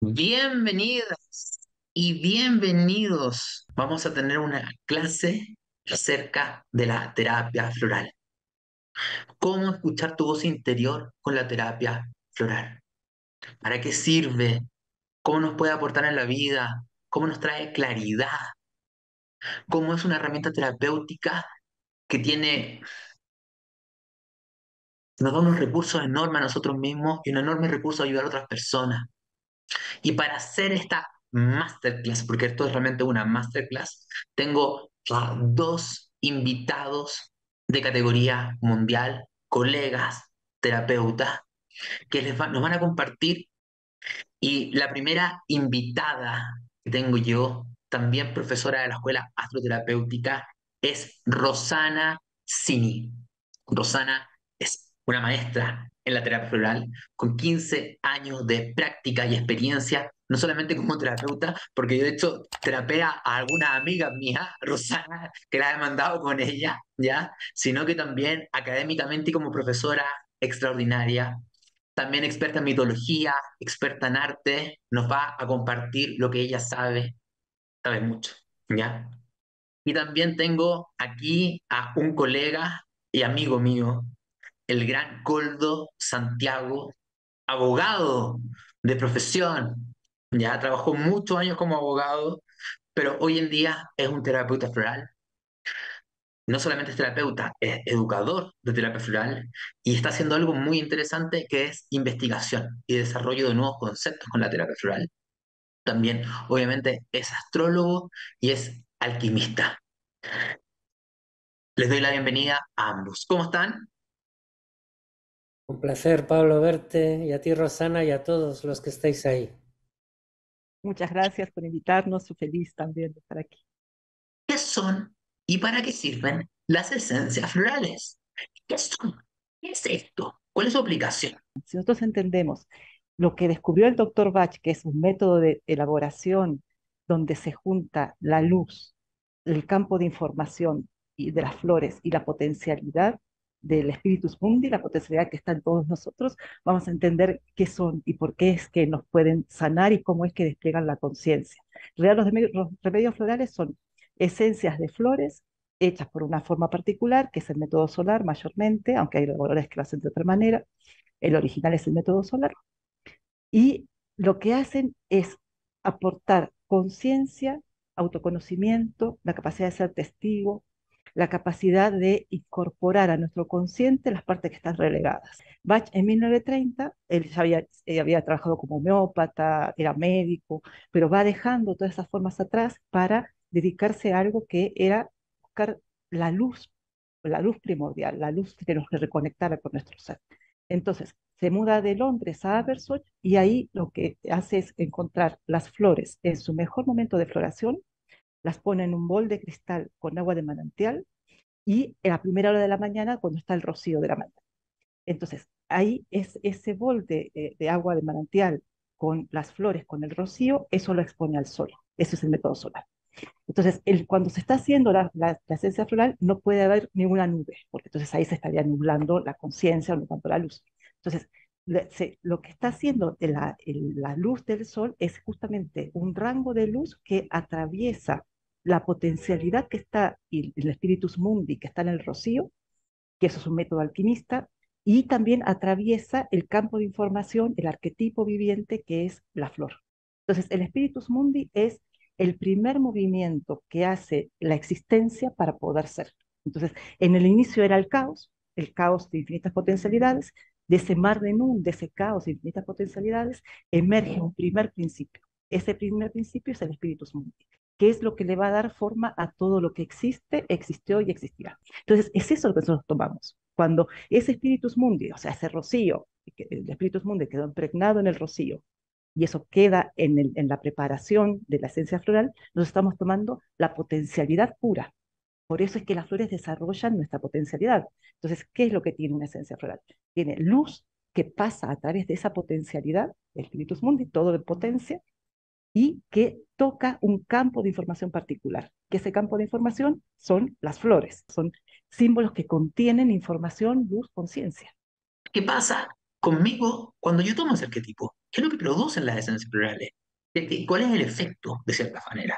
Bienvenidas y bienvenidos. Vamos a tener una clase acerca de la terapia floral. ¿Cómo escuchar tu voz interior con la terapia floral? ¿Para qué sirve? ¿Cómo nos puede aportar en la vida? ¿Cómo nos trae claridad? ¿Cómo es una herramienta terapéutica que tiene, nos da unos recursos enormes a nosotros mismos y un enorme recurso a ayudar a otras personas? Y para hacer esta masterclass, porque esto es realmente una masterclass, tengo dos invitados de categoría mundial, colegas, terapeutas, que les nos van a compartir. Y la primera invitada que tengo yo, también profesora de la Escuela Astroterapéutica, es Rosana Cini. Rosana es una maestra en la terapia floral, con 15 años de práctica y experiencia, no solamente como terapeuta, porque yo de hecho terapea a algunas amigas mías, Rosana, que la he mandado con ella, ¿ya? Sino que también académicamente y como profesora extraordinaria, también experta en mitología, experta en arte, nos va a compartir lo que ella sabe, sabe mucho, ¿ya? Y también tengo aquí a un colega y amigo mío, el gran Coldo Santiago, abogado de profesión. Ya trabajó muchos años como abogado, pero hoy en día es un terapeuta floral. No solamente es terapeuta, es educador de terapia floral y está haciendo algo muy interesante que es investigación y desarrollo de nuevos conceptos con la terapia floral. También, obviamente, es astrólogo y es alquimista. Les doy la bienvenida a ambos. ¿Cómo están? Un placer, Pablo, verte y a ti, Rosana, y a todos los que estáis ahí. Muchas gracias por invitarnos. Soy feliz también de estar aquí. ¿Qué son y para qué sirven las esencias florales? ¿Qué son? ¿Qué es esto? ¿Cuál es su aplicación? Si nosotros entendemos lo que descubrió el doctor Bach, que es un método de elaboración donde se junta la luz, el campo de información y de las flores y la potencialidad, del espíritu mundi, la potencialidad que está en todos nosotros, vamos a entender qué son y por qué es que nos pueden sanar y cómo es que despliegan la conciencia. Los, los remedios florales son esencias de flores hechas por una forma particular, que es el método solar mayormente, aunque hay laboratorios que lo hacen de otra manera. El original es el método solar. Y lo que hacen es aportar conciencia, autoconocimiento, la capacidad de ser testigo, la capacidad de incorporar a nuestro consciente las partes que están relegadas. Bach en 1930, él ya había, había trabajado como homeópata, era médico, pero va dejando todas esas formas atrás para dedicarse a algo que era buscar la luz, la luz primordial, la luz que nos reconectara con nuestro ser. Entonces, se muda de Londres a Abersoch y ahí lo que hace es encontrar las flores en su mejor momento de floración las pone en un bol de cristal con agua de manantial y a la primera hora de la mañana cuando está el rocío de la mañana. Entonces, ahí es ese bol de, de, agua de manantial con las flores, con el rocío, eso lo expone al sol. Ese es el método solar. Entonces, el, cuando se está haciendo la, la, esencia floral, no puede haber ninguna nube, porque entonces ahí se estaría nublando la conciencia, no tanto la luz. Entonces, lo que está haciendo la, la luz del sol es justamente un rango de luz que atraviesa la potencialidad que está, y el espíritus mundi que está en el rocío, que eso es un método alquimista, y también atraviesa el campo de información, el arquetipo viviente que es la flor. Entonces, el espíritus mundi es el primer movimiento que hace la existencia para poder ser. Entonces, en el inicio era el caos, el caos de infinitas potencialidades, de ese mar de Nun, de ese caos de infinitas potencialidades, emerge un primer principio. Ese primer principio es el espíritu mundi, que es lo que le va a dar forma a todo lo que existe, existió y existirá. Entonces, es eso lo que nosotros tomamos. Cuando ese espíritu mundi, o sea, ese rocío, el espíritu mundi quedó impregnado en el rocío, y eso queda en, en la preparación de la esencia floral, nos estamos tomando la potencialidad pura, por eso es que las flores desarrollan nuestra potencialidad. Entonces, ¿qué es lo que tiene una esencia floral? Tiene luz que pasa a través de esa potencialidad, el Spiritus Mundi, todo de potencia, y que toca un campo de información particular. Que ese campo de información son las flores, son símbolos que contienen información, luz, conciencia. ¿Qué pasa conmigo cuando yo tomo ese arquetipo? ¿Qué es lo que producen las esencias florales? ¿Cuál es el efecto, de cierta manera?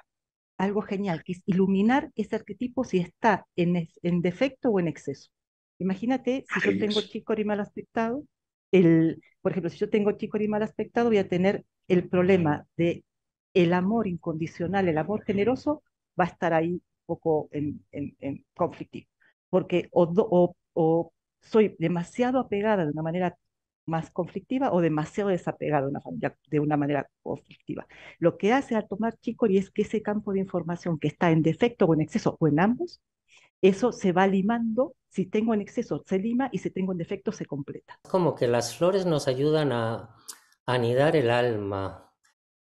Algo genial, que es iluminar ese arquetipo si está en, en defecto o en exceso. Imagínate, si yo tengo chico mal aspectado, el, por ejemplo, si yo tengo chico mal aspectado, voy a tener el problema de el amor incondicional, el amor generoso, va a estar ahí un poco en, en, conflictivo. Porque o, soy demasiado apegada de una manera más conflictiva o demasiado desapegada de una, de una manera conflictiva. Lo que hace al tomar chicory es que ese campo de información que está en defecto o en exceso o en ambos, eso se va limando. Si tengo en exceso, se lima y si tengo en defecto, se completa. Como que las flores nos ayudan a anidar el alma,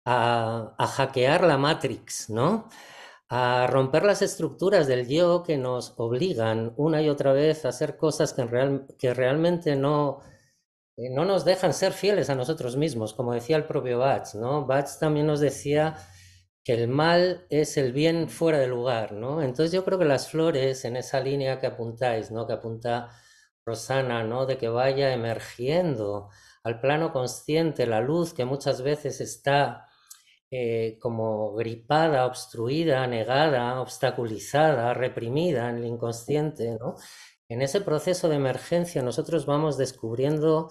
a, a hackear la Matrix, ¿no? a romper las estructuras del yo que nos obligan una y otra vez a hacer cosas que, real, que realmente no, eh, no nos dejan ser fieles a nosotros mismos, como decía el propio Bach, ¿no? Bach también nos decía que el mal es el bien fuera de lugar, ¿no? Entonces yo creo que las flores en esa línea que apuntáis, ¿no? Que apunta Rosana, ¿no? De que vaya emergiendo al plano consciente la luz que muchas veces está eh, como gripada, obstruida, negada, obstaculizada, reprimida en el inconsciente. En ese proceso de emergencia nosotros vamos descubriendo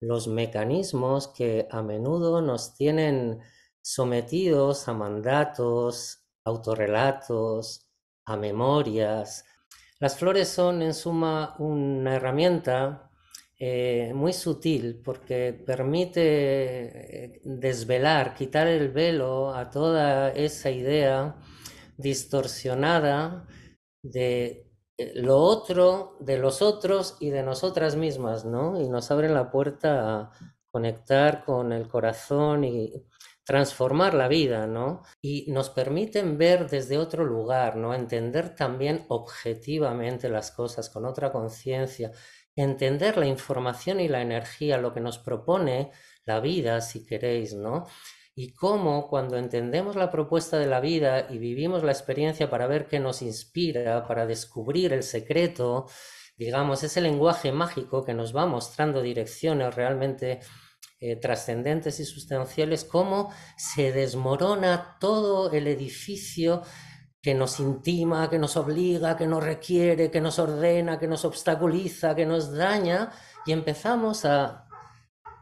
los mecanismos que a menudo nos tienen sometidos a mandatos, autorrelatos, a memorias. Las flores son en suma una herramienta eh, muy sutil porque permite eh, desvelar, quitar el velo a toda esa idea distorsionada de eh, lo otro, de los otros y de nosotras mismas, ¿no? Y nos abren la puerta a conectar con el corazón y transformar la vida, ¿no? Y nos permiten ver desde otro lugar, ¿no? Entender también objetivamente las cosas con otra conciencia entender la información y la energía, lo que nos propone la vida, si queréis, ¿no? Y cómo cuando entendemos la propuesta de la vida y vivimos la experiencia para ver qué nos inspira, para descubrir el secreto, digamos, ese lenguaje mágico que nos va mostrando direcciones realmente eh, trascendentes y sustanciales, cómo se desmorona todo el edificio que nos intima, que nos obliga, que nos requiere, que nos ordena, que nos obstaculiza, que nos daña, y empezamos a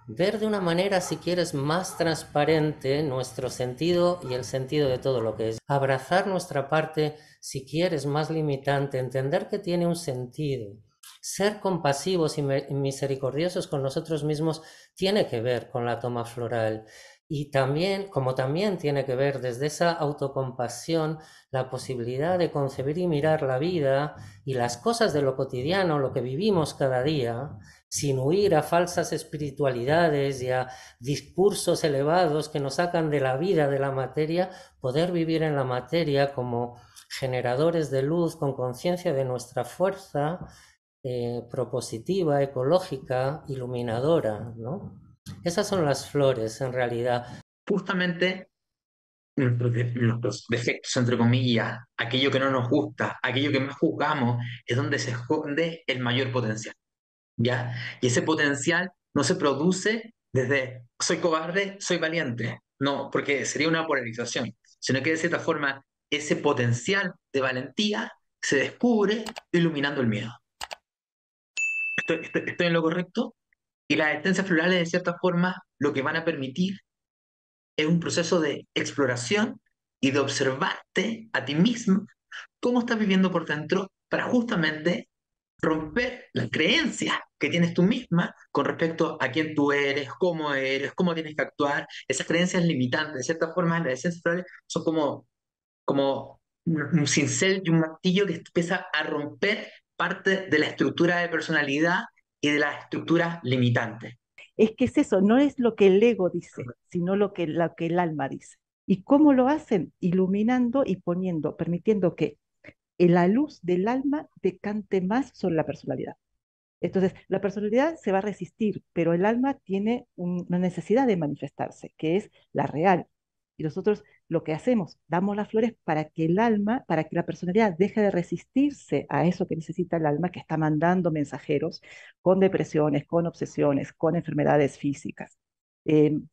ver de una manera, si quieres, más transparente nuestro sentido y el sentido de todo lo que es. Abrazar nuestra parte, si quieres, más limitante, entender que tiene un sentido. Ser compasivos y misericordiosos con nosotros mismos tiene que ver con la toma floral. Y también, como también tiene que ver desde esa autocompasión, la posibilidad de concebir y mirar la vida y las cosas de lo cotidiano, lo que vivimos cada día, sin huir a falsas espiritualidades y a discursos elevados que nos sacan de la vida, de la materia, poder vivir en la materia como generadores de luz con conciencia de nuestra fuerza eh, propositiva, ecológica, iluminadora, ¿no? Esas son las flores, en realidad. Justamente nuestros defectos, entre comillas, aquello que no nos gusta, aquello que más juzgamos, es donde se esconde el mayor potencial. ¿Ya? Y ese potencial no se produce desde soy cobarde, soy valiente. No, porque sería una polarización, sino que de cierta forma ese potencial de valentía se descubre iluminando el miedo. estoy en lo correcto? Y las esencias florales, de cierta forma, lo que van a permitir es un proceso de exploración y de observarte a ti mismo cómo estás viviendo por dentro para justamente romper las creencias que tienes tú misma con respecto a quién tú eres, cómo eres, cómo tienes que actuar. Esas creencias limitantes, de cierta forma, las esencias florales son como, como un cincel y un martillo que empieza a romper parte de la estructura de personalidad y de las estructuras limitantes. Es que es eso, no es lo que el ego dice, sino lo que, lo que el alma dice. ¿Y cómo lo hacen? Iluminando y poniendo, permitiendo que la luz del alma decante más sobre la personalidad. Entonces, la personalidad se va a resistir, pero el alma tiene una necesidad de manifestarse, que es la real. Y nosotros lo que hacemos, damos las flores para que el alma, para que la personalidad deje de resistirse a eso que necesita el alma, que está mandando mensajeros con depresiones, con obsesiones, con enfermedades físicas. em,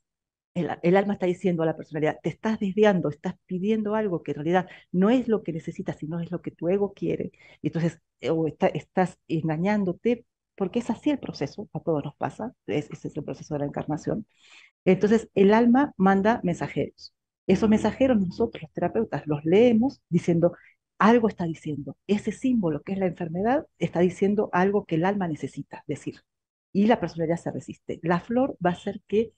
el, alma está diciendo a la personalidad, te estás desviando, estás pidiendo algo que en realidad no es lo que necesitas, sino es lo que tu ego quiere. Y entonces, eh, o estás engañándote, porque es así el proceso, a todos nos pasa, ese es el proceso de la encarnación. Entonces, el alma manda mensajeros. Esos mensajeros nosotros, los terapeutas, los leemos diciendo, algo está diciendo. Ese símbolo que es la enfermedad está diciendo algo que el alma necesita decir. Y la personalidad se resiste. La flor va a hacer que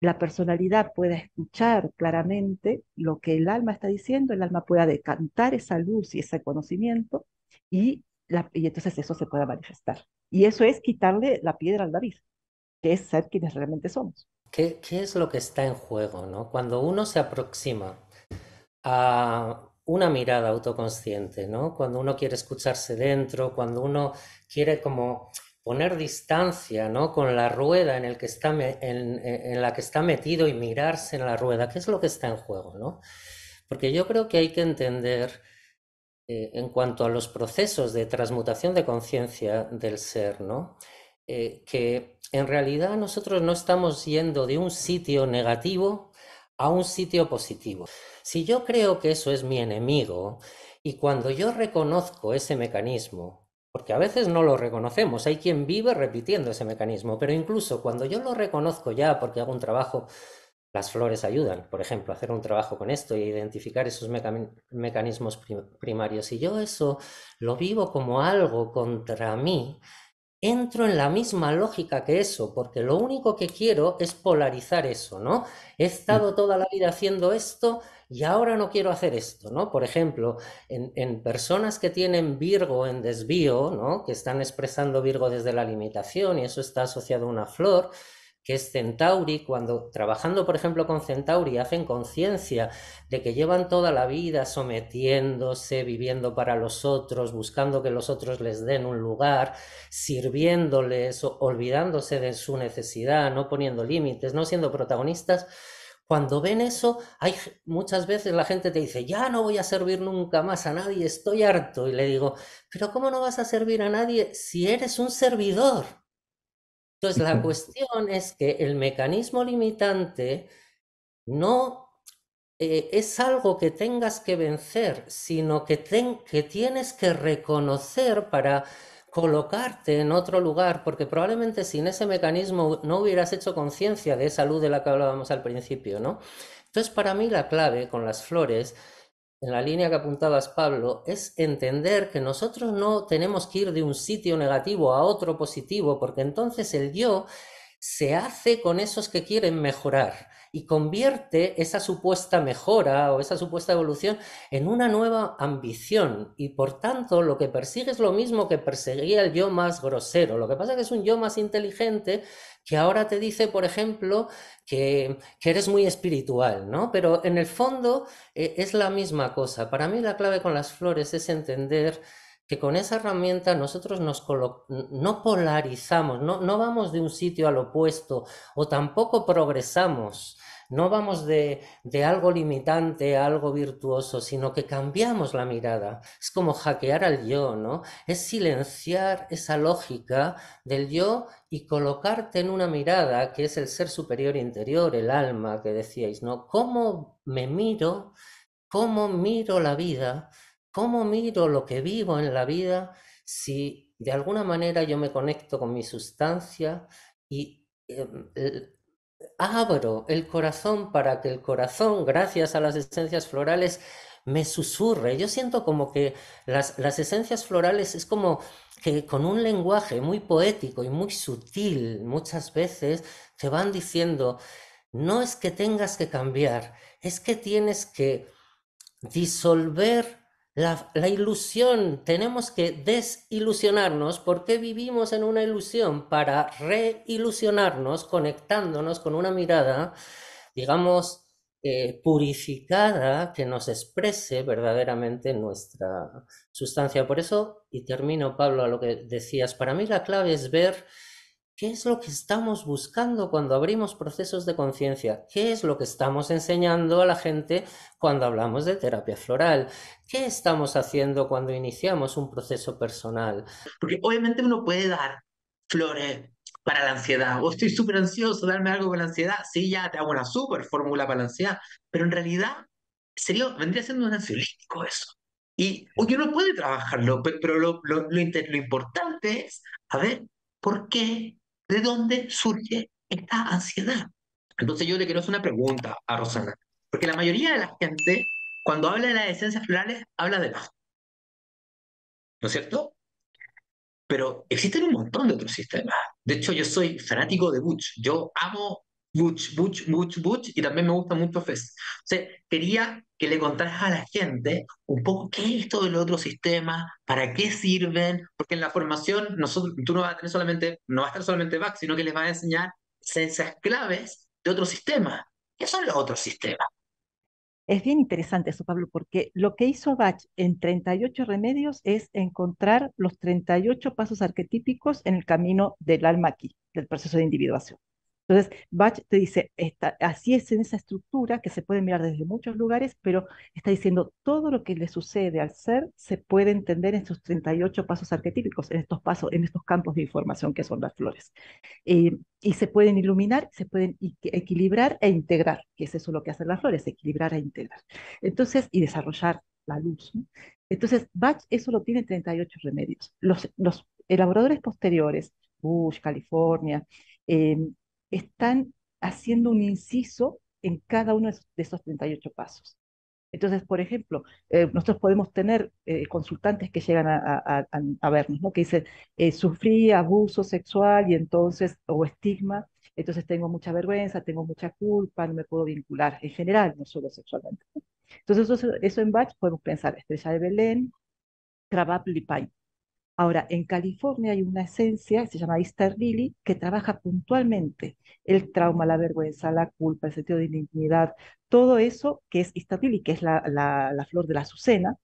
la personalidad pueda escuchar claramente lo que el alma está diciendo, el alma pueda decantar esa luz y ese conocimiento y, y entonces eso se pueda manifestar. Y eso es quitarle la piedra al David, que es ser quienes realmente somos. ¿Qué, ¿Qué, es lo que está en juego? ¿no? Cuando uno se aproxima a una mirada autoconsciente, ¿no? cuando uno quiere escucharse dentro, cuando uno quiere como poner distancia ¿no? con la rueda en, el que está en, la que está metido y mirarse en la rueda, ¿qué es lo que está en juego? ¿no? Porque yo creo que hay que entender eh, en cuanto a los procesos de transmutación de conciencia del ser, ¿no? Eh, que en realidad nosotros no estamos yendo de un sitio negativo a un sitio positivo. Si yo creo que eso es mi enemigo y cuando yo reconozco ese mecanismo, porque a veces no lo reconocemos, hay quien vive repitiendo ese mecanismo, pero incluso cuando yo lo reconozco ya porque hago un trabajo, las flores ayudan, por ejemplo, a hacer un trabajo con esto y identificar esos mecanismos primarios, y yo eso lo vivo como algo contra mí, entro en la misma lógica que eso, porque lo único que quiero es polarizar eso, ¿no? He estado toda la vida haciendo esto y ahora no quiero hacer esto, ¿no? Por ejemplo, en, personas que tienen Virgo en desvío, ¿no? Que están expresando Virgo desde la limitación y eso está asociado a una flor, que es Centauri, cuando trabajando, por ejemplo, con Centauri, hacen conciencia de que llevan toda la vida sometiéndose, viviendo para los otros, buscando que los otros les den un lugar, sirviéndoles, olvidándose de su necesidad, no poniendo límites, no siendo protagonistas, cuando ven eso, hay muchas veces la gente te dice, ya no voy a servir nunca más a nadie, estoy harto. Y le digo, pero ¿cómo no vas a servir a nadie si eres un servidor? Entonces, la cuestión es que el mecanismo limitante no eh, es algo que tengas que vencer, sino que, que tienes que reconocer para colocarte en otro lugar, porque probablemente sin ese mecanismo no hubieras hecho conciencia de esa luz de la que hablábamos al principio, ¿no? Entonces, para mí la clave con las flores, en la línea que apuntabas, Pablo, es entender que nosotros no tenemos que ir de un sitio negativo a otro positivo, porque entonces el yo se hace con esos que quieren mejorar y convierte esa supuesta mejora o esa supuesta evolución en una nueva ambición y por tanto lo que persigue es lo mismo que perseguía el yo más grosero. Lo que pasa es que es un yo más inteligente que ahora te dice, por ejemplo, que, eres muy espiritual, ¿no? Pero en el fondo eh, es la misma cosa. Para mí la clave con las flores es entender que con esa herramienta nosotros nos no polarizamos, no, no vamos de un sitio al opuesto o tampoco progresamos, no vamos de, de, algo limitante a algo virtuoso, sino que cambiamos la mirada. Es como hackear al yo, ¿no? Es silenciar esa lógica del yo y colocarte en una mirada que es el ser superior interior, el alma que decíais, ¿no? ¿Cómo me miro? ¿Cómo miro la vida? ¿Cómo miro lo que vivo en la vida si de alguna manera yo me conecto con mi sustancia y em, abro el corazón para que el corazón, gracias a las esencias florales, me susurre. Yo siento como que las, las, esencias florales es como que con un lenguaje muy poético y muy sutil muchas veces te van diciendo, no es que tengas que cambiar, es que tienes que disolver la, ilusión, tenemos que desilusionarnos porque vivimos en una ilusión para reilusionarnos conectándonos con una mirada, digamos, eh, purificada que nos exprese verdaderamente nuestra sustancia. Por eso, y termino Pablo a lo que decías, para mí la clave es ver ¿Qué es lo que estamos buscando cuando abrimos procesos de conciencia? ¿Qué es lo que estamos enseñando a la gente cuando hablamos de terapia floral? ¿Qué estamos haciendo cuando iniciamos un proceso personal? Porque obviamente uno puede dar flores, para la ansiedad. O estoy súper ansioso, darme algo con la ansiedad. Sí, ya te hago una súper fórmula para la ansiedad. Pero en realidad sería, vendría siendo un ansiolítico eso. Y uno puede trabajarlo, pero, lo, lo, lo, lo importante es, a ver, ¿por qué? ¿De dónde surge esta ansiedad? Entonces yo le quiero hacer una pregunta a Rosana, porque la mayoría de la gente, cuando habla de las esencias florales, habla de Bach. ¿No es cierto? Pero existen un montón de otros sistemas. De hecho, yo soy fanático de Butch. Yo amo Butch, Butch, Butch, Butch y también me gusta mucho Fez. Quería que le contaras a la gente un poco qué es esto del otro sistema, para qué sirven, porque en la formación tú no vas a tener solamente, no va a estar solamente Bach, sino que les vas a enseñar esencias claves de otros sistemas. ¿Qué son los otros sistemas? Es bien interesante eso, Pablo, porque lo que hizo Bach en 38 remedios es encontrar los 38 pasos arquetípicos en el camino del alma aquí, del proceso de individuación. Entonces, Bach te dice, así es en esa estructura que se puede mirar desde muchos lugares, pero está diciendo todo lo que le sucede al ser se puede entender en estos 38 pasos arquetípicos, en estos pasos, en estos campos de información que son las flores. Eh, y se pueden iluminar, se pueden equilibrar e integrar, que es eso lo que hacen las flores, equilibrar e integrar. Entonces, y desarrollar la luz. Entonces, Bach eso lo tiene en 38 remedios. Los, los elaboradores posteriores, Bush, California, eh, están haciendo un inciso en cada uno de esos 38 pasos. Entonces, por ejemplo, eh, nosotros podemos tener eh, consultantes que llegan a, vernos, ¿no? que dicen, eh, sufrí abuso sexual y entonces, o estigma, entonces tengo mucha vergüenza, tengo mucha culpa, no me puedo vincular, en general, no solo sexualmente. Entonces, eso, en batch podemos pensar, Estrella de Belén, Lipai. Ahora, en California hay una esencia, se llama Easter Lily, que trabaja puntualmente el trauma, la vergüenza, la culpa, el sentido de indignidad, todo eso que es Easter Lily, que es la, flor de la azucena,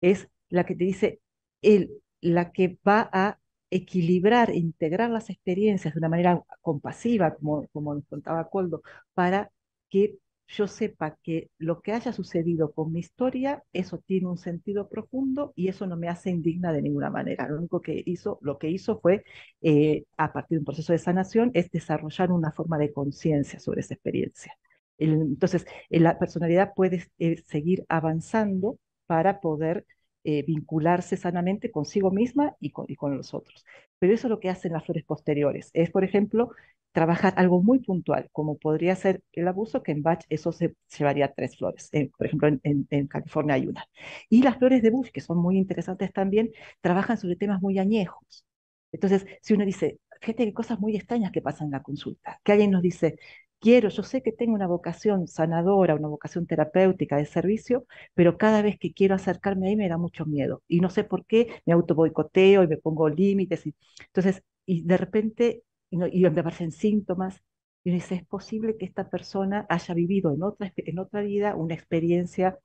es la que te dice, el, la que va a equilibrar, integrar las experiencias de una manera compasiva, como, como nos contaba Coldo, para que yo sepa que lo que haya sucedido con mi historia, eso tiene un sentido profundo y eso no me hace indigna de ninguna manera. Lo único que hizo, lo que hizo fue, eh, a partir de un proceso de sanación, es desarrollar una forma de conciencia sobre esa experiencia. entonces, eh, la personalidad puede eh, seguir avanzando para poder vincularse sanamente consigo misma y con, y con los otros. Pero eso es lo que hacen las flores posteriores. Es, por ejemplo, trabajar algo muy puntual, como podría ser el abuso, que en Bach eso se llevaría tres flores. por ejemplo, en, California hay una. Y las flores de Bush, que son muy interesantes también, trabajan sobre temas muy añejos. Entonces, si uno dice, fíjate que cosas muy extrañas que pasan en la consulta, que alguien nos dice, quiero, yo sé que tengo una vocación sanadora, una vocación terapéutica de servicio, pero cada vez que quiero acercarme ahí me da mucho miedo. Y no sé por qué, me auto boicoteo y me pongo límites. Y, entonces, y de repente y, me aparecen síntomas. Y dice, es posible que esta persona haya vivido en otra, en otra vida una experiencia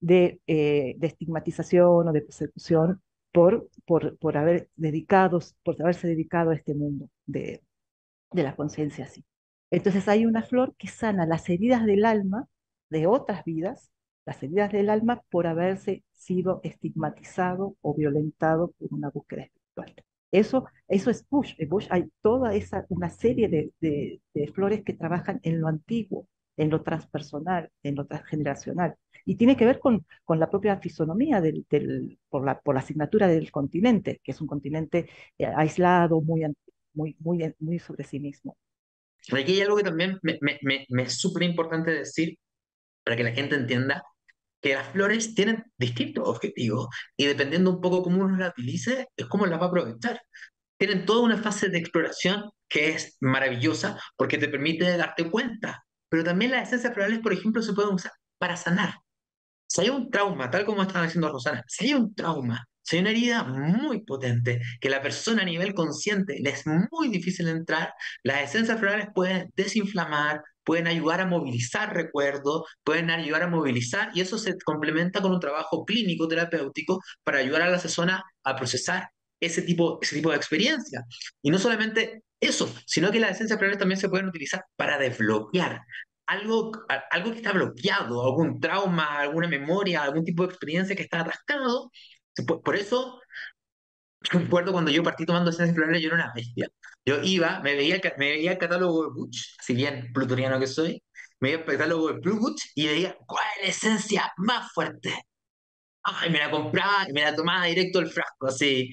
de, eh, de estigmatización o de persecución por, por, por, haber dedicado, por haberse dedicado a este mundo de, de la conciencia. Entonces hay una flor que sana las heridas del alma de otras vidas, las heridas del alma por haberse sido estigmatizado o violentado por una búsqueda espiritual. Eso, eso es Bush. En Bush hay toda esa, una serie de, de, flores que trabajan en lo antiguo, en lo transpersonal, en lo transgeneracional. Y tiene que ver con, con la propia fisonomía del, del, por, la, por la asignatura del continente, que es un continente eh, aislado, muy, muy, muy, muy sobre sí mismo. Aquí hay algo que también me, me, me es súper importante decir para que la gente entienda que las flores tienen distintos objetivos y dependiendo un poco cómo uno las utilice, es cómo las va a aprovechar. Tienen toda una fase de exploración que es maravillosa porque te permite darte cuenta, pero también las esencias florales, por ejemplo, se pueden usar para sanar. Si hay un trauma, tal como estaba diciendo Rosana, si hay un trauma, si hay una herida muy potente que la persona a nivel consciente le es muy difícil entrar, las esencias florales pueden desinflamar, pueden ayudar a movilizar recuerdos, pueden ayudar a movilizar, y eso se complementa con un trabajo clínico terapéutico para ayudar a la persona a procesar ese tipo, ese tipo de experiencia. Y no solamente eso, sino que las esencias florales también se pueden utilizar para desbloquear algo, algo que está bloqueado, algún trauma, alguna memoria, algún tipo de experiencia que está atascado. Por eso Recuerdo cuando yo partí tomando ciencias florales, yo era una bestia. Yo iba, me veía, me veía el catálogo de Butch, si bien plutoniano que soy, me veía el catálogo de Butch y veía cuál es la esencia más fuerte. Ay, me la compraba y me la tomaba directo del frasco, así.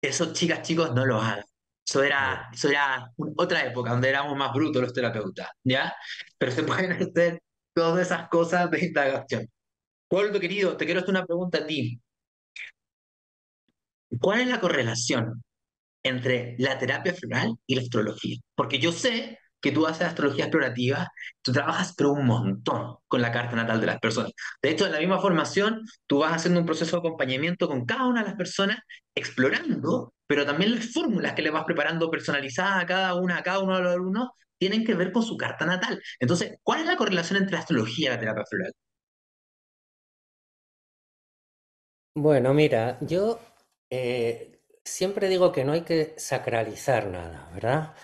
Eso, chicas, chicos, no lo hagan. Eso era, eso era otra época donde éramos más brutos los terapeutas, ¿ya? Pero se pueden hacer todas esas cosas de indagación. Waldo, querido, te quiero hacer una pregunta a ti. ¿Cuál es la correlación entre la terapia floral y la astrología? Porque yo sé que tú haces astrología explorativa, tú trabajas pero un montón con la carta natal de las personas. De hecho, en la misma formación, tú vas haciendo un proceso de acompañamiento con cada una de las personas, explorando, pero también las fórmulas que le vas preparando personalizadas a cada una, a cada uno de los alumnos, tienen que ver con su carta natal. Entonces, ¿cuál es la correlación entre la astrología y la terapia floral? Bueno, mira, yo eh, siempre digo que no hay que sacralizar nada, ¿verdad?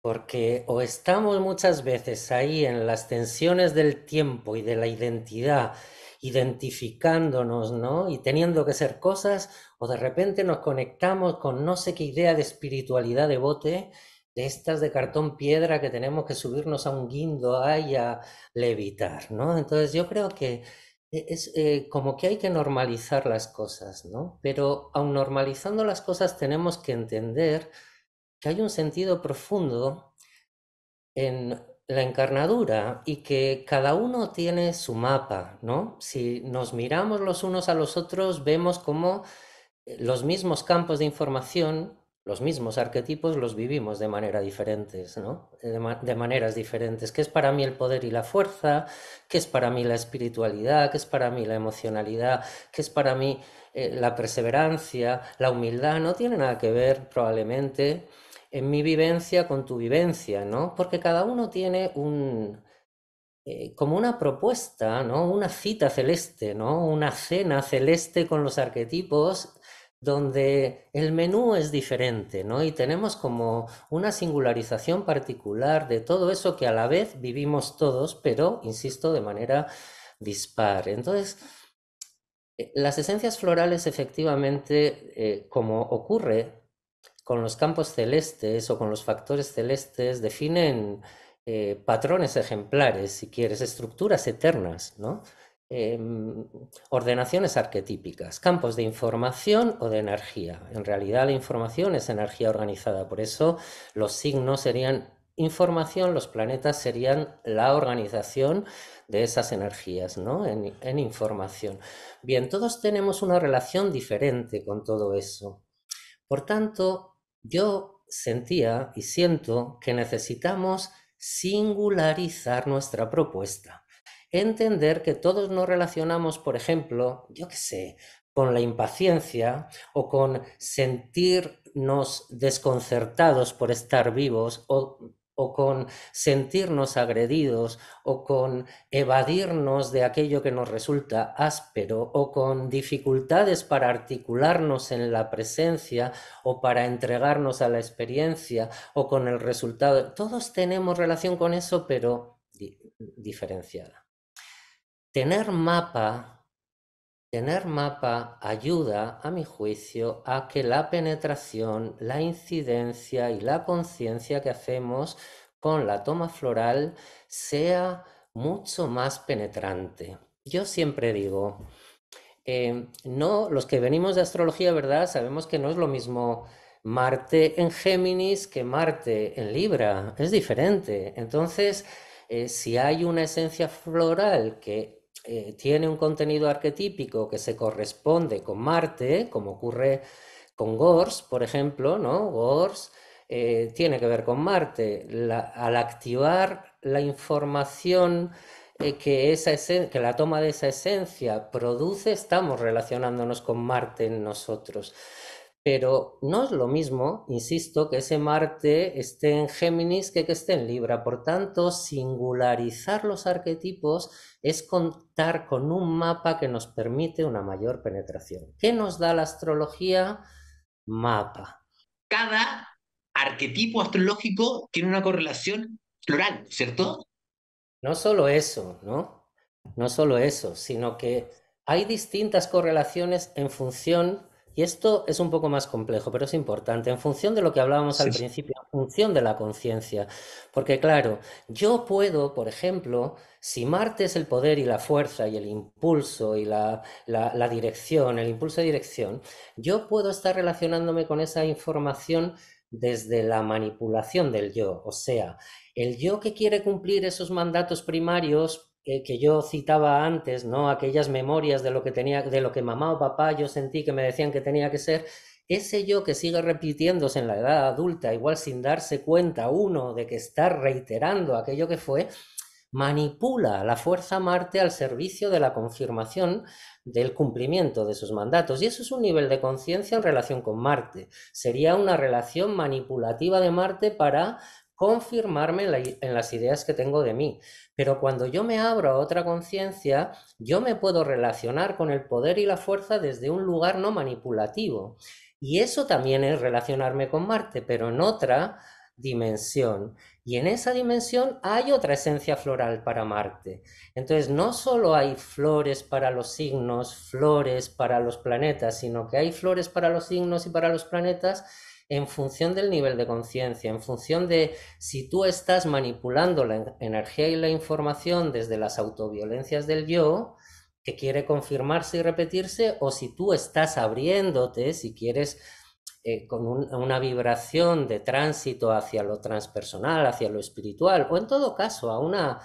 Porque o estamos muchas veces ahí en las tensiones del tiempo y de la identidad, identificándonos, ¿no? Y teniendo que ser cosas, o de repente nos conectamos con no sé qué idea de espiritualidad de bote, de estas de cartón piedra que tenemos que subirnos a un guindo ahí a levitar, ¿no? Entonces yo creo que es eh, como que hay que normalizar las cosas, ¿no? Pero aun normalizando las cosas tenemos que entender que hay un sentido profundo en la encarnadura y que cada uno tiene su mapa, ¿no? Si nos miramos los unos a los otros, vemos cómo eh, los mismos campos de información, los mismos arquetipos los vivimos de manera diferentes, ¿no? De maneras diferentes. ¿Qué es para mí el poder y la fuerza? ¿Qué es para mí la espiritualidad? ¿Qué es para mí la emocionalidad? ¿Qué es para mí eh, la perseverancia? La humildad no tiene nada que ver probablemente en mi vivencia con tu vivencia, ¿no? Porque cada uno tiene un, eh, como una propuesta, ¿no? Una cita celeste, ¿no? Una cena celeste con los arquetipos donde el menú es diferente, ¿no? Y tenemos como una singularización particular de todo eso que a la vez vivimos todos, pero, insisto, de manera dispar. Entonces, eh, las esencias florales efectivamente, eh, como ocurre con los campos celestes o con los factores celestes, definen eh, patrones ejemplares, si quieres, estructuras eternas, ¿no? Em, ordenaciones arquetípicas, campos de información o de energía. En realidad la información es energía organizada, por eso los signos serían información, los planetas serían la organización de esas energías, ¿no? En, en información. Bien, todos tenemos una relación diferente con todo eso. Por tanto, yo sentía y siento que necesitamos singularizar nuestra propuesta. Entender que todos nos relacionamos, por ejemplo, yo qué sé, con la impaciencia o con sentirnos desconcertados por estar vivos o, o con sentirnos agredidos o con evadirnos de aquello que nos resulta áspero o con dificultades para articularnos en la presencia o para entregarnos a la experiencia o con el resultado. Todos tenemos relación con eso, pero di diferenciada. Tener mapa, tener mapa ayuda, a mi juicio, a que la penetración, la incidencia y la conciencia que hacemos con la toma floral sea mucho más penetrante. Yo siempre digo, eh, no, los que venimos de astrología, ¿verdad? Sabemos que no es lo mismo Marte en Géminis que Marte en Libra, es diferente. Entonces, eh, si hay una esencia floral que eh, tiene un contenido arquetípico que se corresponde con Marte, como ocurre con Gors, por ejemplo, ¿no? Gors eh, tiene que ver con Marte. Al activar la información eh, que, esa que la toma de esa esencia produce, estamos relacionándonos con Marte en nosotros. Pero no es lo mismo, insisto, que ese Marte esté en Géminis que que esté en Libra. Por tanto, singularizar los arquetipos es contar con un mapa que nos permite una mayor penetración. ¿Qué nos da la astrología? Mapa. Cada arquetipo astrológico tiene una correlación floral, ¿cierto? No solo eso, ¿no? No solo eso, sino que hay distintas correlaciones en función Y esto es un poco más complejo, pero es importante, en función de lo que hablábamos al principio, en función de la conciencia. Porque claro, yo puedo, por ejemplo, si Marte es el poder y la fuerza y el impulso y la, la- la dirección, el impulso de dirección, yo puedo estar relacionándome con esa información desde la manipulación del yo. O sea, el yo que quiere cumplir esos mandatos primarios que, yo citaba antes, ¿no? Aquellas memorias de lo que tenía, de lo que mamá o papá yo sentí que me decían que tenía que ser, ese yo que sigue repitiéndose en la edad adulta, igual sin darse cuenta uno de que está reiterando aquello que fue, manipula la fuerza Marte al servicio de la confirmación del cumplimiento de sus mandatos. Y eso es un nivel de conciencia en relación con Marte. Sería una relación manipulativa de Marte para confirmarme en, la, en, las ideas que tengo de mí. Pero cuando yo me abro a otra conciencia, yo me puedo relacionar con el poder y la fuerza desde un lugar no manipulativo. Y eso también es relacionarme con Marte, pero en otra dimensión. Y en esa dimensión hay otra esencia floral para Marte. Entonces, no solo hay flores para los signos, flores para los planetas, sino que hay flores para los signos y para los planetas en función del nivel de conciencia, en función de si tú estás manipulando la energía y la información desde las autoviolencias del yo, que quiere confirmarse y repetirse, o si tú estás abriéndote, si quieres eh, con un, una vibración de tránsito hacia lo transpersonal, hacia lo espiritual, o en todo caso a una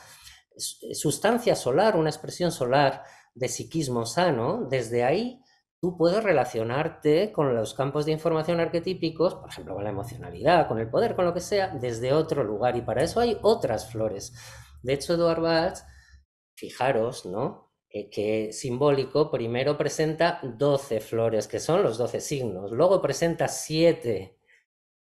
sustancia solar, una expresión solar de psiquismo sano, desde ahí tú puedes relacionarte con los campos de información arquetípicos, por ejemplo, con la emocionalidad, con el poder, con lo que sea, desde otro lugar. Y para eso hay otras flores. De hecho, Eduard Bach, fijaros, ¿no? Eh, que simbólico, primero presenta 12 flores, que son los 12 signos. Luego presenta 7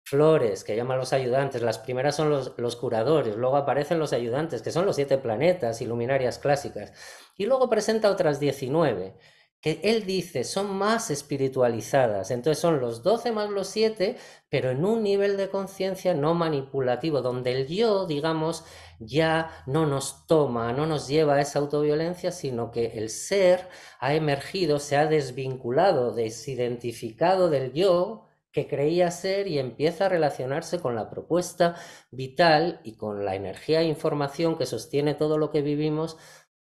flores, que llaman los ayudantes. Las primeras son los, curadores. Luego aparecen los ayudantes, que son los 7 planetas y luminarias clásicas. Y luego presenta otras 19 que él dice son más espiritualizadas. Entonces son los 12 más los 7, pero en un nivel de conciencia no manipulativo, donde el yo, digamos, ya no nos toma, no nos lleva a esa autoviolencia, sino que el ser ha emergido, se ha desvinculado, desidentificado del yo que creía ser y empieza a relacionarse con la propuesta vital y con la energía e información que sostiene todo lo que vivimos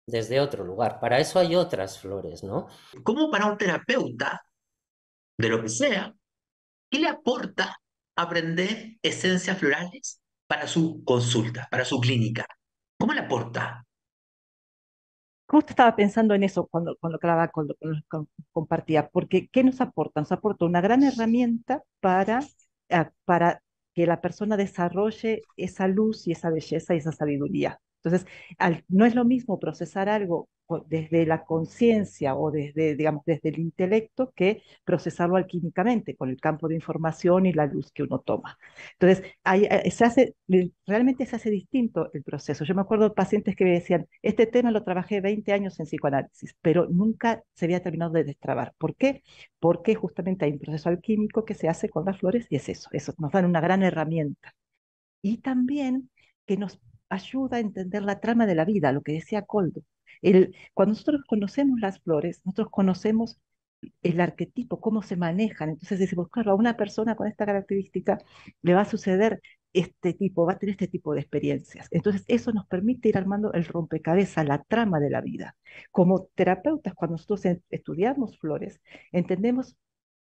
desde otro lugar. Para eso hay otras flores, ¿no? ¿Cómo para un terapeuta, de lo que sea, qué le aporta aprender esencias florales para su consulta, para su clínica? ¿Cómo le aporta? Justo estaba pensando en eso cuando, cuando, cuando, cuando compartía, porque ¿qué nos aporta? Nos aporta una gran herramienta para, para que la persona desarrolle esa luz y esa belleza y esa sabiduría. Entonces, al, no es lo mismo procesar algo desde la conciencia o desde, digamos, desde el intelecto que procesarlo alquímicamente con el campo de información y la luz que uno toma. Entonces, hay, se hace, realmente se hace distinto el proceso. Yo me acuerdo de pacientes que me decían, este tema lo trabajé 20 años en psicoanálisis, pero nunca se había terminado de destrabar. ¿Por qué? Porque justamente hay un proceso alquímico que se hace con las flores y es eso, eso nos dan una gran herramienta. Y también que nos ayuda a entender la trama de la vida, lo que decía Coldo. Cuando nosotros conocemos las flores, nosotros conocemos el arquetipo, cómo se manejan. Entonces decimos, claro, a una persona con esta característica le va a suceder este tipo, va a tener este tipo de experiencias. Entonces eso nos permite ir armando el rompecabezas, la trama de la vida. Como terapeutas, cuando nosotros estudiamos flores, entendemos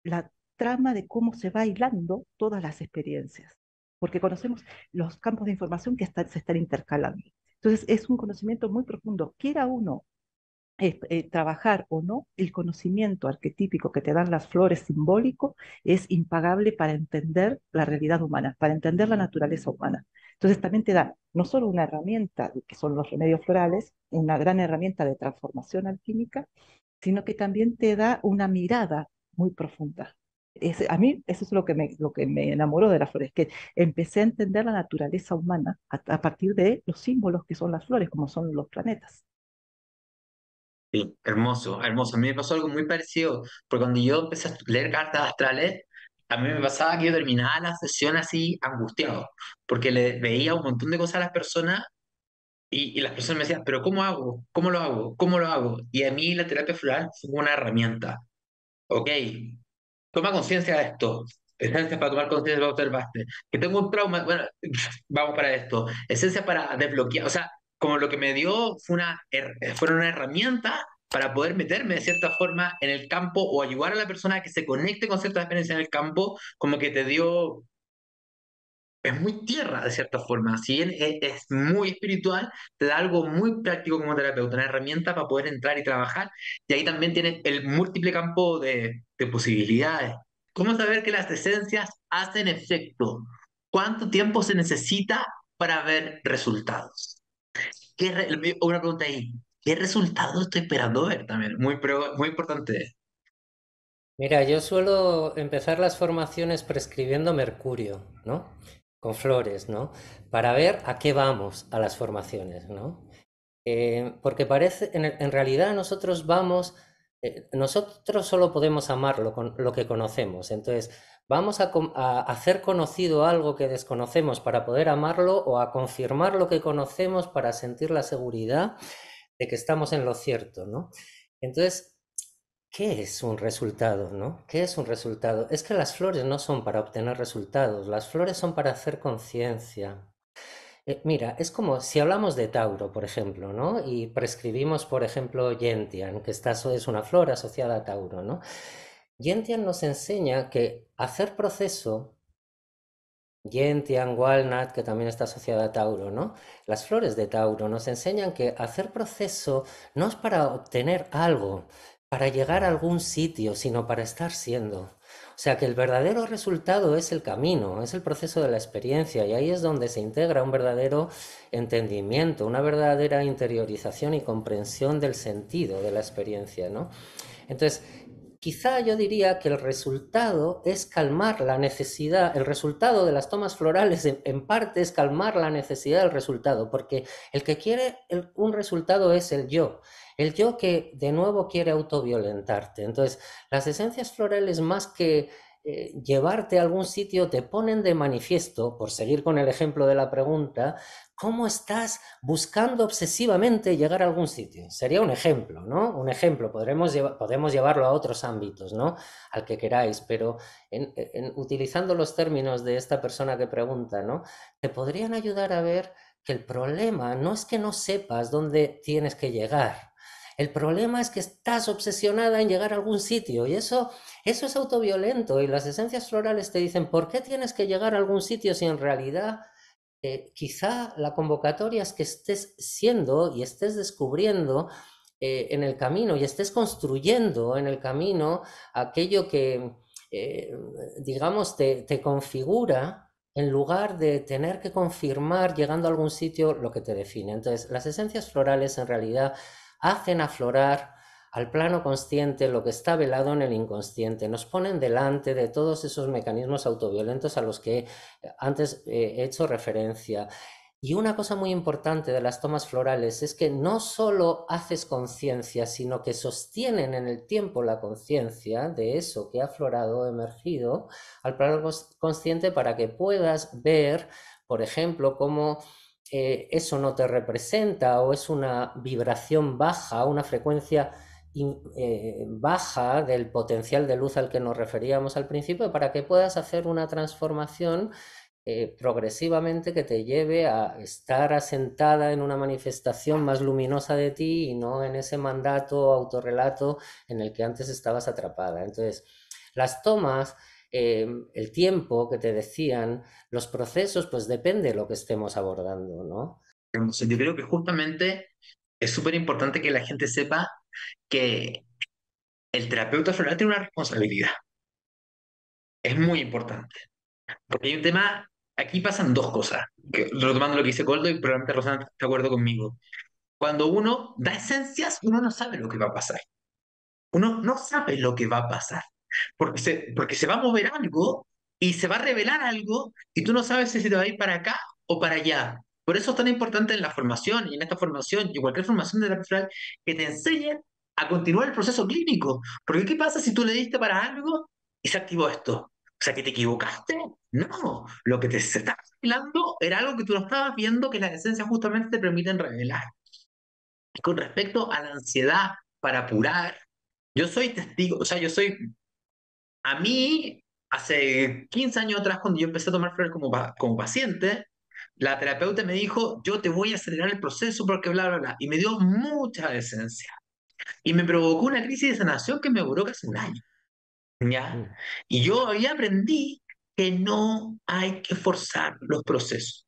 la trama de cómo se va hilando todas las experiencias porque conocemos los campos de información que están, se están intercalando. Entonces, es un conocimiento muy profundo. Quiera uno eh, eh, trabajar o no, el conocimiento arquetípico que te dan las flores simbólico es impagable para entender la realidad humana, para entender la naturaleza humana. Entonces, también te da no solo una herramienta, que son los remedios florales, una gran herramienta de transformación alquímica, sino que también te da una mirada muy profunda es, a mí eso es lo que, me, lo que me enamoró de las flores, que empecé a entender la naturaleza humana a, a, partir de los símbolos que son las flores, como son los planetas. Sí, hermoso, hermoso. A mí me pasó algo muy parecido, porque cuando yo empecé a leer cartas astrales, a mí me pasaba que yo terminaba la sesión así angustiado, porque le veía un montón de cosas a las personas y, y las personas me decían, pero ¿cómo hago? ¿Cómo lo hago? ¿Cómo lo hago? Y a mí la terapia floral fue una herramienta. Ok, toma conciencia de esto. Esencia para tomar conciencia para observarte. Que tengo un trauma, bueno, vamos para esto. Esencia para desbloquear, o sea, como lo que me dio fue una, fueron una herramienta para poder meterme de cierta forma en el campo o ayudar a la persona a que se conecte con cierta experiencia en el campo, como que te dio es muy tierra de cierta forma. Si bien es, muy espiritual, te da algo muy práctico como terapeuta, una herramienta para poder entrar y trabajar. Y ahí también tienes el múltiple campo de, de posibilidades. ¿Cómo saber que las esencias hacen efecto? ¿Cuánto tiempo se necesita para ver resultados? ¿Qué una pregunta ahí. ¿Qué resultados estoy esperando ver también? Muy, muy importante. Mira, yo suelo empezar las formaciones prescribiendo mercurio, ¿no? con flores, ¿no? Para ver a qué vamos a las formaciones, ¿no? Eh, porque parece, en, realidad nosotros vamos, eh, nosotros solo podemos amarlo con lo que conocemos. Entonces, vamos a, a, hacer conocido algo que desconocemos para poder amarlo o a confirmar lo que conocemos para sentir la seguridad de que estamos en lo cierto, ¿no? Entonces, ¿Qué es un resultado, no? ¿Qué es un resultado? Es que las flores no son para obtener resultados, las flores son para hacer conciencia. Eh, mira, es como si hablamos de Tauro, por ejemplo, ¿no? Y prescribimos, por ejemplo, Gentian, que está, es una flor asociada a Tauro, ¿no? Gentian nos enseña que hacer proceso, Gentian, Walnut, que también está asociada a Tauro, ¿no? Las flores de Tauro nos enseñan que hacer proceso no es para obtener algo, para llegar a algún sitio, sino para estar siendo. O sea que el verdadero resultado es el camino, es el proceso de la experiencia y ahí es donde se integra un verdadero entendimiento, una verdadera interiorización y comprensión del sentido de la experiencia, ¿no? Entonces, quizá yo diría que el resultado es calmar la necesidad, el resultado de las tomas florales en, parte es calmar la necesidad del resultado, porque el que quiere un resultado es el yo, el yo que de nuevo quiere autoviolentarte. Entonces, las esencias florales más que eh, llevarte a algún sitio te ponen de manifiesto, por seguir con el ejemplo de la pregunta, cómo estás buscando obsesivamente llegar a algún sitio. Sería un ejemplo, ¿no? Un ejemplo, podremos podemos llevarlo a otros ámbitos, ¿no? Al que queráis, pero utilizando los términos de esta persona que pregunta, ¿no? Te podrían ayudar a ver que el problema no es que no sepas dónde tienes que llegar, el problema es que estás obsesionada en llegar a algún sitio y eso, eso es autoviolento y las esencias florales te dicen, ¿por qué tienes que llegar a algún sitio si en realidad eh, quizá la convocatoria es que estés siendo y estés descubriendo eh, en el camino y estés construyendo en el camino aquello que, eh, digamos, te, te configura en lugar de tener que confirmar llegando a algún sitio lo que te define. Entonces, las esencias florales en realidad hacen aflorar al plano consciente lo que está velado en el inconsciente, nos ponen delante de todos esos mecanismos autoviolentos a los que antes eh, he hecho referencia. Y una cosa muy importante de las tomas florales es que no solo haces conciencia, sino que sostienen en el tiempo la conciencia de eso que ha aflorado, emergido, al plano consciente para que puedas ver, por ejemplo, cómo eh, eso no te representa o es una vibración baja, una frecuencia eh, baja del potencial de luz al que nos referíamos al principio, para que puedas hacer una transformación eh, progresivamente que te lleve a estar asentada en una manifestación más luminosa de ti y no en ese mandato autorrelato en el que antes estabas atrapada. Entonces, las tomas Em, el tiempo que te decían, los procesos, pues depende de lo que estemos abordando, ¿no? Yo creo que justamente es súper importante que la gente sepa que el terapeuta floral tiene una responsabilidad. Es muy importante. Porque hay un tema, aquí pasan dos cosas, retomando lo que dice Coldo y probablemente Rosana está de acuerdo conmigo. Cuando uno da esencias, uno no sabe lo que va a pasar. Uno no sabe lo que va a pasar porque se, porque se va a mover algo y se va a revelar algo y tú no sabes si se te va a ir para acá o para allá. Por eso es tan importante en la formación y en esta formación y cualquier formación de la personal que te enseñen a continuar el proceso clínico. Porque ¿qué pasa si tú le diste para algo y se activó esto? O sea, que te equivocaste. No, lo que te se estaba revelando era algo que tú no estabas viendo que las esencias justamente te permiten revelar. con respecto a la ansiedad para apurar, yo soy testigo, o sea, yo soy a mí, hace 15 años atrás, cuando yo empecé a tomar flores como, como paciente, la terapeuta me dijo, yo te voy a acelerar el proceso porque bla, bla, bla. Y me dio mucha esencia. Y me provocó una crisis de sanación que me duró casi un año. ¿Ya? Mm. Y yo ahí aprendí que no hay que forzar los procesos.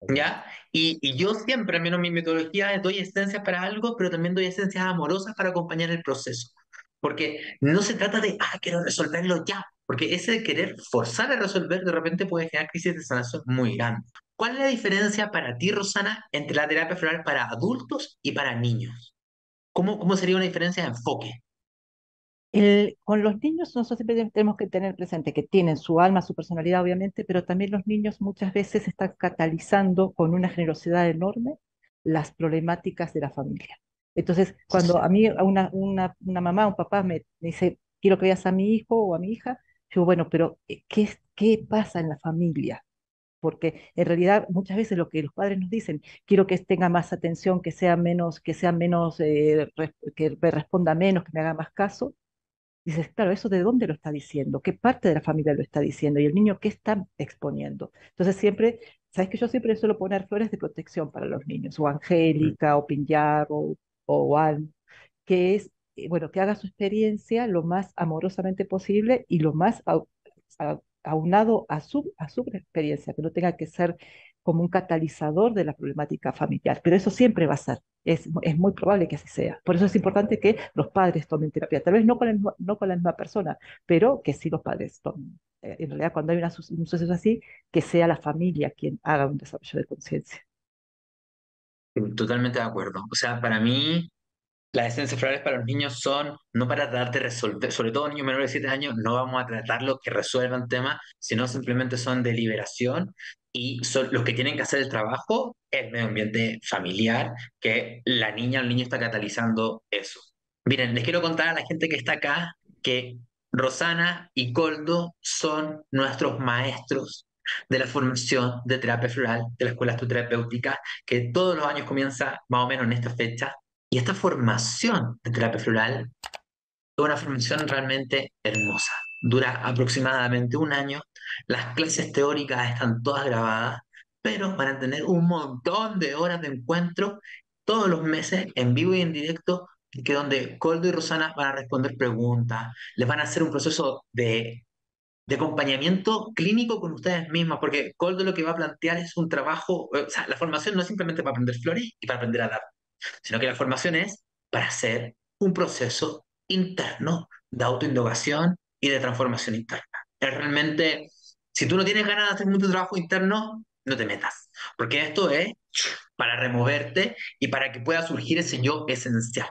¿Ya? Y, y yo siempre, al menos mi metodología, doy esencias para algo, pero también doy esencias amorosas para acompañar el proceso. Porque no se trata de, ah, quiero resolverlo ya. Porque ese de querer forzar a resolver de repente puede generar crisis de sanación muy grandes. ¿Cuál es la diferencia para ti, Rosana, entre la terapia floral para adultos y para niños? ¿Cómo, cómo sería una diferencia de enfoque? El- con los niños nosotros siempre tenemos que tener presente que tienen su alma, su personalidad, obviamente, pero también los niños muchas veces están catalizando con una generosidad enorme las problemáticas de la familia. Entonces, cuando a mí a una, una, una mamá, un papá me, me dice, quiero que veas a mi hijo o a mi hija, yo, bueno, pero eh, ¿qué, qué pasa en la familia? Porque en realidad muchas veces lo que los padres nos dicen, quiero que tenga más atención, que sea menos, que sea menos, eh, que me responda menos, que me haga más caso Dices, claro, ¿eso de dónde lo está diciendo? ¿Qué parte de la familia lo está diciendo? ¿Y el niño qué está exponiendo? Entonces siempre, ¿sabes que yo siempre suelo poner flores de protección para los niños? O angélica, o piñar, o, o alma, que es, eh, bueno, que haga su experiencia lo más amorosamente posible y lo más au- a- aunado a su, a experiencia, que no tenga que ser como un catalizador de la problemática familiar. Pero eso siempre va a ser. Es, muy probable que así sea. Por eso es importante que los padres tomen terapia. Tal vez no con la misma, persona, pero que sí los padres tomen. Eh, En realidad, cuando hay una un suceso así, que sea la familia quien haga un desarrollo de conciencia. Totalmente de acuerdo. O sea, para mí, Las esencias florales para los niños son no para tratar de resolver, sobre todo niños menores de 7 años, no vamos a tratarlos que resuelvan temas, sino simplemente son de liberación y son los que tienen que hacer el trabajo, el medio ambiente familiar, que la niña o el niño está catalizando eso. Miren, les quiero contar a la gente que está acá que Rosana y Coldo son nuestros maestros de la formación de terapia floral de la Escuela Terapéutica, que todos los años comienza más o menos en esta fecha y esta formación de terapia floral es una formación realmente hermosa. Dura aproximadamente un año. Las clases teóricas están todas grabadas, pero van a tener un montón de horas de encuentro todos los meses en vivo y en directo, que donde Coldo y Rosana van a responder preguntas, les van a hacer un proceso de, de acompañamiento clínico con ustedes mismas, porque Coldo lo que va a plantear es un trabajo, o sea, la formación no es simplemente para aprender flores y para aprender a dar sino que la formación es para hacer un proceso interno de autoindagación y de transformación interna. Es realmente, si tú no tienes ganas de hacer mucho trabajo interno, no te metas, porque esto es para removerte y para que pueda surgir ese yo esencial.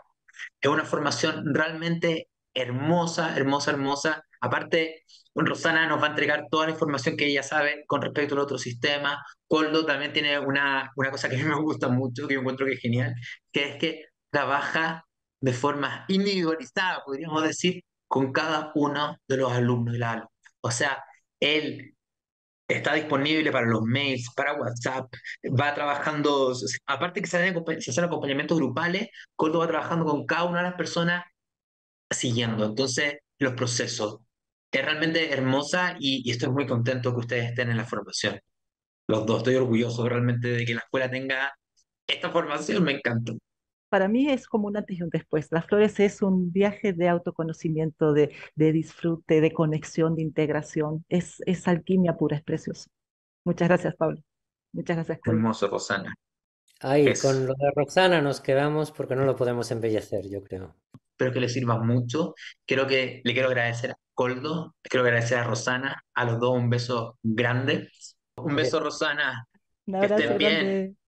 Es una formación realmente hermosa, hermosa, hermosa. Aparte, Rosana nos va a entregar toda la información que ella sabe con respecto al otro sistema. Coldo también tiene una, una cosa que a mí me gusta mucho, que yo encuentro que es genial, que es que trabaja de forma individualizada, podríamos decir, con cada uno de los alumnos y las alumnas. O sea, él está disponible para los mails, para WhatsApp, va trabajando, aparte que se hacen, se hacen acompañamientos grupales, Coldo va trabajando con cada una de las personas siguiendo. Entonces, los procesos. Es realmente hermosa y, y estoy muy contento que ustedes estén en la formación. Los dos, estoy orgulloso realmente de que la escuela tenga esta formación, me encanta. Para mí es como un antes y un después. Las flores es un viaje de autoconocimiento, de, de disfrute, de conexión, de integración. Es, es alquimia pura, es precioso. Muchas gracias, Pablo. Muchas gracias. Hermoso, Rosana. Ahí, Eso. con lo de Roxana nos quedamos porque no lo podemos embellecer, yo creo. Espero que les sirva mucho. Quiero que, le quiero agradecer a Coldo, le quiero agradecer a Rosana, a los dos un beso grande. Un beso, Rosana. Un Que estén bien. grande.